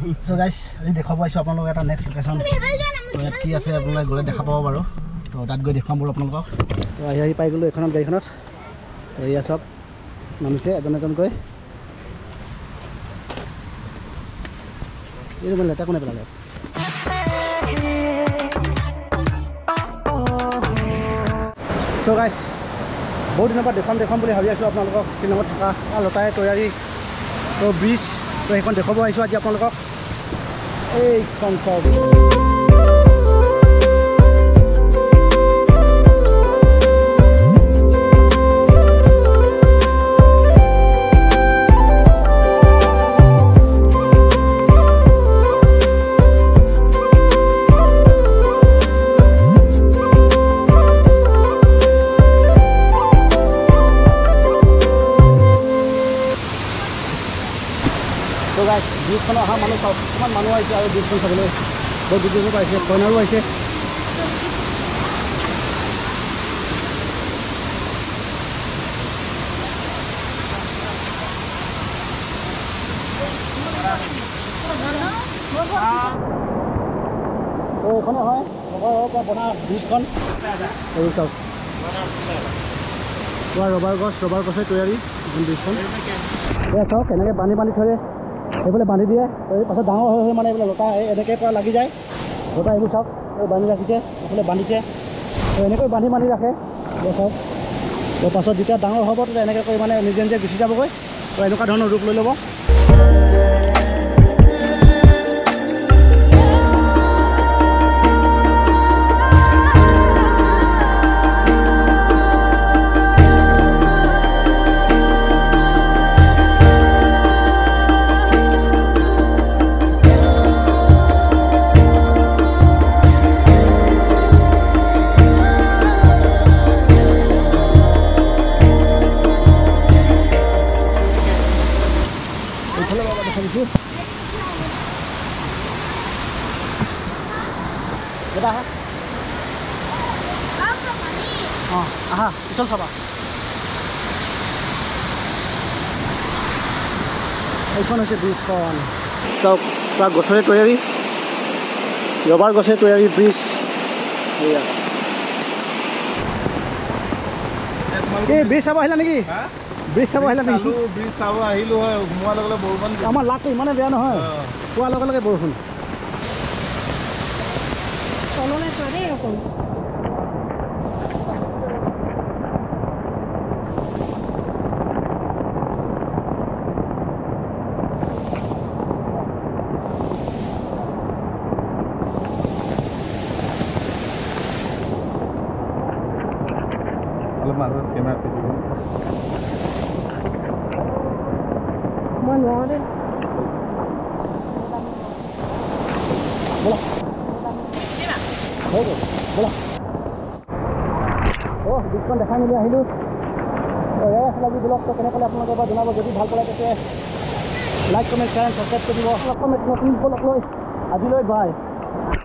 চ' গাইছ আজি দেখুৱাব আহিছোঁ আপোনালোকক এটা নেক্সট লোকেশ্যন তো ইয়াত কি আছে আপোনালোকে গ'লে দেখা পাব বাৰু। তো তাত গৈ দেখুৱাম বাৰু আপোনালোকক। তো আহি আহি পাই গ'লোঁ এইখনত গাড়ীখনত। এয়া চব নামিছে এজন এজনকৈ এইটো মানে লেতেৰা কোনে পেলালে? চ' গাইছ বহুত দিনৰ পৰা দেখুৱাম দেখুৱাম বুলি ভাবি আছোঁ আপোনালোকক। শ্বিলঙত থকা লতাই তৈয়াৰী তো ব্ৰিজ তো সেইখন দেখুৱাব আহিছোঁ আজি আপোনালোকক। এইখন চব তো গাইছ ব্ৰিজখনত অহা মানুহ চাওক কিমান মানুহ আহিছে আৰু ব্ৰিজখন চাবলৈ। বহুত দূৰ আহিছে। কইনাৰো আহিছে হয়। বনা ব্ৰিজখন। এই চাওক। ৰবাৰ গছ ৰবাৰ গছে তৈয়াৰী ব্ৰিজখন। চাওক এনেকৈ বান্ধি বান্ধি থৈ সেইফালে বান্ধি দিয়ে এই পাছত ডাঙৰ হৈ হৈ মানে এইবিলাক লতা এই এনেকৈ পৰা লাগি যায়। লতা এইবোৰ চাওক এই বান্ধি ৰাখিছে এইফালে বান্ধিছে। এনেকৈ বান্ধি বান্ধি ৰাখে। চাওক তো পাছত যেতিয়া ডাঙৰ হ'ব তেতিয়া এনেকৈ কৰি মানে নিজে নিজে গুচি যাবগৈ। তো এনেকুৱা ধৰণৰ ৰূপ লৈ ল'ব। এইফালে বাবা দেখা দিছোঁ এটা আহা অঁ আহা পিছল চাবা এইখন হৈছে ব্ৰিজখন চাওক পুৰা গছৰে তৈয়াৰী ৰবাৰ গছে তৈয়াৰী ব্ৰিজ? এয়া এই ব্ৰিজ চাব আহিলা নেকি? ব্ৰিজ চাব আহিলা নেকি ব্ৰিজ চাব আহিলো হয় সোমোৱাৰ লগে লগে বৰষুণ। আমাৰ লাকটো ইমানে বেয়া নহয়। পোৱাৰ লগে লগে বৰষুণ অলপ মাজত কেমেৰা ব্ৰিজখন দেখাই মেলি আহিলোঁ ব্লগটো কেনেকৈ আপোনালোকে জনাব যদি ভাল পালে তেতিয়া লাইক কমেণ্ট ছাবস্ক্ৰাইব কৰি দিব আকৌ নতুন ব্লগ লৈ আজিলৈ বাই